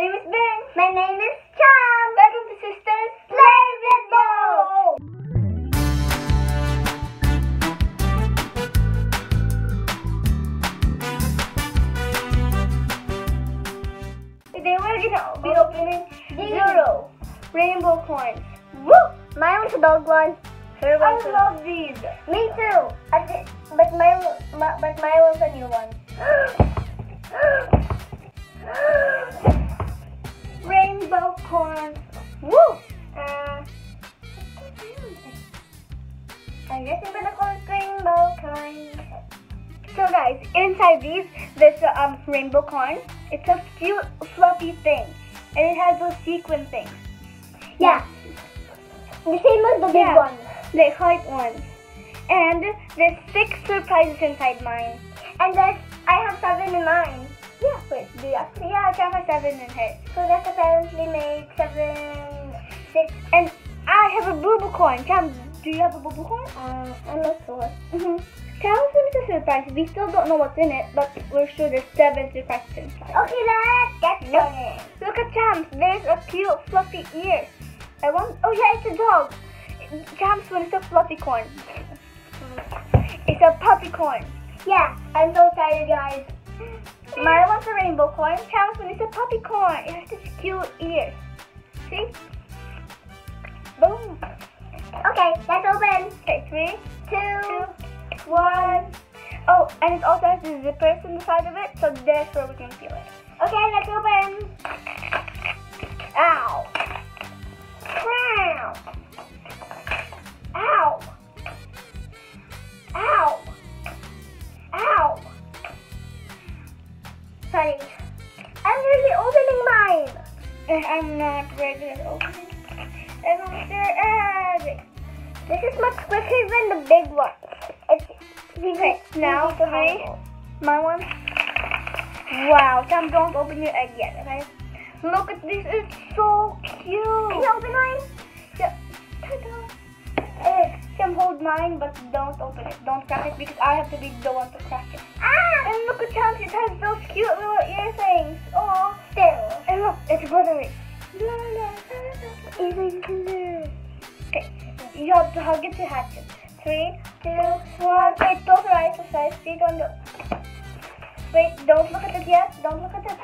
name is Bing. My name is Cham. Welcome to Sisters Play with Ball. Today we're gonna be opening zero rainbow coins. Woo! Mine was a dog one. Her I one's a- love these. Me too. I thi- but mine, my, but mine was a new one. Rainbow coins. Woo! Uh, I guess I'm gonna call it rainbow kind. so guys, inside these, there's a um, Rainbocorn. It's a cute fluffy thing, and it has those sequin things. Yeah. The same as the big Yeah. one. Like heart ones. And there's six surprises inside mine. And there's, I have seven in mine. Wait, do you actually? Yeah, I have seven in hers. So that apparently made seven, six. And I have a boo boo coin. Cam, do you have a boo boo coin? Uh, I'm not sure. Mm-hmm. Tell it's a surprise. We still don't know what's in it, but we're sure there's seven surprises inside. Okay, let's get started. Look at Cham's. There's a cute fluffy ear. I want. Oh yeah, it's a dog. Cham's one is a fluffy corn. It's a puppy corn. Yeah, I'm so excited, guys. My one's a Rainbocorn. One is a puppy corn. It has this cute ears. See? Boom. Okay, let's open. Okay, three, Two. one. Oh, and it also has the zippers on the side of it, so that's where we can feel it. Okay, let's open. Ow! I'm really opening mine. I'm not ready to open it. And I'm scared. This is much quicker than the big one. It's Okay, now three. handle. My one. Wow, Sam, don't open your egg yet, okay? Look at this, it's so cute. Can you open mine? Yeah. Eh, hold mine, but don't open it. Don't crack it because I have to be the one to crack it. Ah! And look at Sam, it has those cute little ear things. Oh, Still. and look, it's glittery. La, la, la, la. Even glitter. Okay, you have to hug it to hatch it. Three, two, one. Wait, close your eyes. Your. See, don't look. Wait, don't look at it yet. Don't look at it.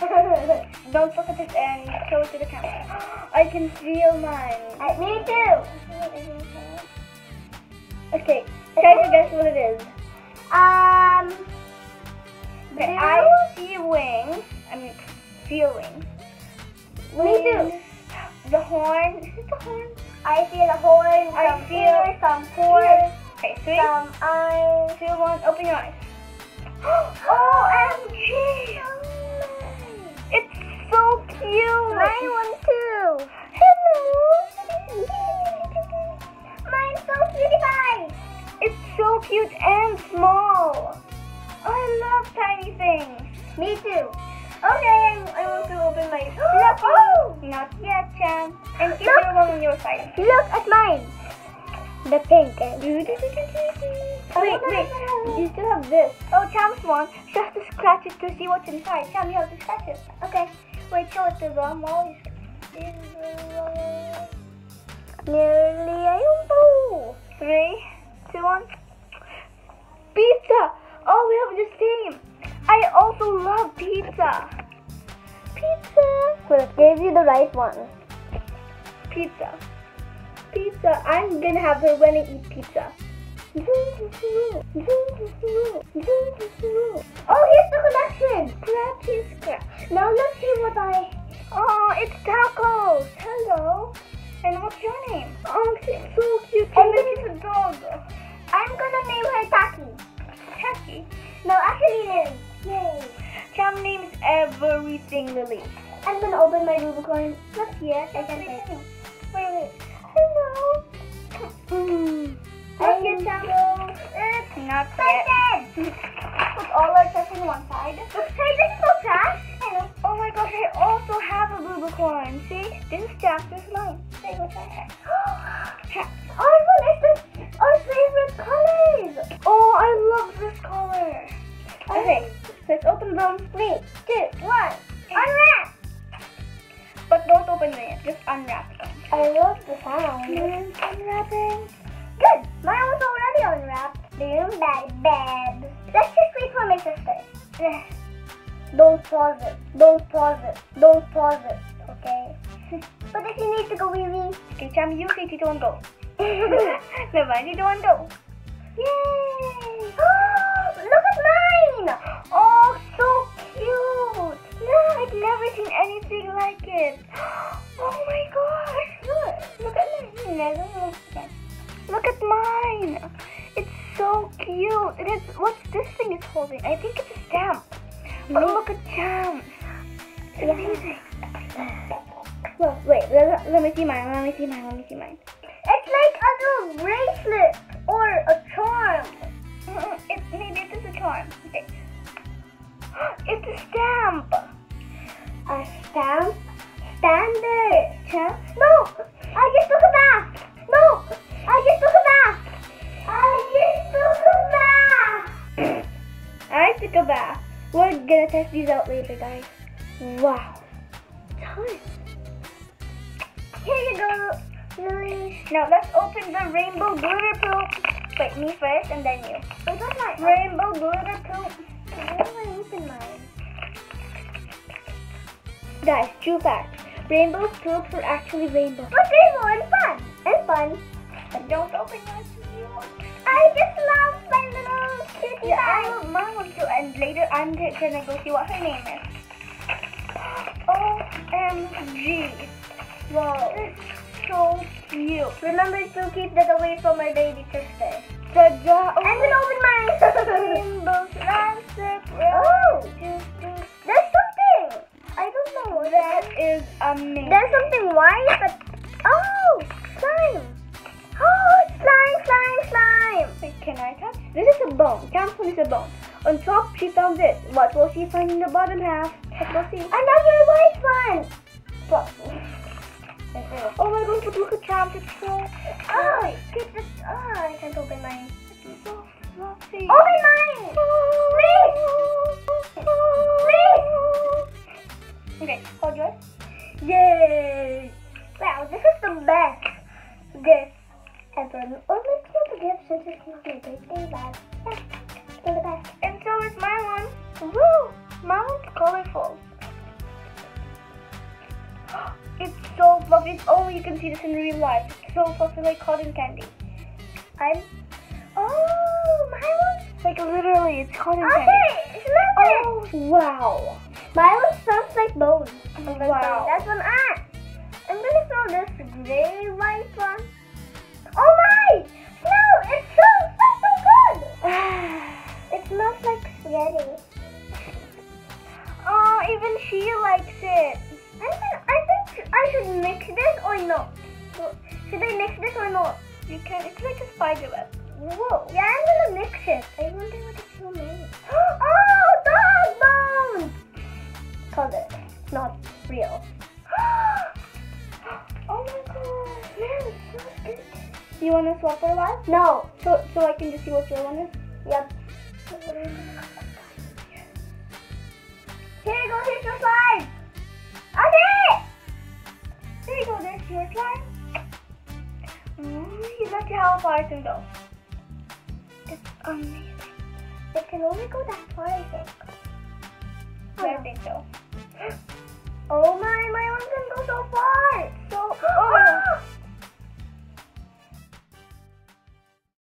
don't look at it and show it to the camera. I can feel mine. Uh, me too. Okay, try to guess what it is. Um. Okay? I see wings. I mean, feel wings. Me too. The horn. Is it the horn? I feel a horn, I some feel ears, some horn. Okay, three, some eyes. two, one. Open your eyes. OMG! It's so cute. Mine one too. Hello. Mine's so. It's so cute and small. I love tiny things. Me too. Okay, I, I want to open my. Look. Oh! Not yet, Cham. And keep Look. your one on your side. Look at mine. The pink. Wait, wait. You still have this. Oh, Cham's one. She has to scratch it to see what's inside. Cham, you have to scratch it. Okay. Wait, show it to them while you Nearly ayun Three, two, one. Pizza! Oh, we have the same. I also love pizza. Pizza. So it gave you the right one. Pizza. Pizza. I'm gonna have her when I eat pizza. Oh, here's the collection. And scratch. Now let's see what I. Oh, it's tacos. Hello. And what's your name? Oh, No, actually, Lily. Yay. Cham names everything Lily. I'm gonna open my Rubicon. Not yet. I can Wait, take. wait, wait. Hello. Mm. Not Not yet, yet, Sam. Cham. Not yet. Put all our trash in one side. Hey, this is no trash. Oh my gosh, I also have a Rubicon. See? This is is mine. Say what's that? Our one is the, our favorite colors. Oh, I love this color. Okay, let's open them. Three, two, one. Unwrap. But don't open them yet, just unwrap them. I love the sound. Mine's unwrapping. Good. Mine was already unwrapped. Boom, bad, bad. Let's just wait for my sister. Don't pause it. Don't pause it. Don't pause it. Okay. but if you need to go wee wee. Okay, Cham, you say you don't go. Never mind, you don't go. Yay! But look at Yeah. amazing. Well, wait. Let, let me see mine. Let me see mine. Let me see mine. It's like a little bracelet or a charm. Mm, It, maybe it is a charm. It's a stamp. A stamp? Standard. No! I just took a bath! No! I just took a bath! I just took a bath! I took a bath. We're gonna test these out later, guys. Wow. Ton. Here you go. Now let's open the rainbow glitter poop. Wait, me first and then you. Wait, what's mine? Rainbow glitter poop. Where do I open mine? Guys, true fact. Rainbow poops are actually rainbow. But rainbow and fun. And fun. But don't open yours. I just love my little kitty Yeah, I bag. love mine one too. And later I'm gonna go see what her name is. OMG. Wow. It's so cute. Remember to keep that away from my baby sister. Ta-da! And then open mine. Rainbows, landscape, Oh. There's something. I don't know. That is amazing. There's can I touch? This is a bone. Cancel is a bone. On top, she found this. What will she find in the bottom half? Let's see. Another white one. Fluffy. Oh my god, but look at Champ. It's so Oh, keep this. Oh, I can't open mine. It's so fluffy. Open mine. Colorful. It's so fluffy. It's only you can see this in real life. It's so fluffy like cotton candy. I'm. Oh, my one's. Like literally, it's cotton candy. Okay, smell it. Oh wow! My one smells like bones. Wow. That's one ah. I'm gonna throw this gray white one. Oh my! Smell! It smells so, so good! It smells like spaghetti. Even she likes it. I think, I think I should mix this or not. Should I mix this or not? You can. It's like a spider web. Whoa. Yeah, I'm gonna mix it. I wonder what it's will make. Oh, dog bones! Color. Not real. Oh my god, man, it smells good. You wanna swap for a while? No. So, so I can just see what your one is. Yep. There goes your slime! Okay. There you go, there's your slime. Mm, he's lucky how far it can go. It's amazing. It can only go that far, I think. Oh. I think so. Oh my, my one can go so far! So... Oh.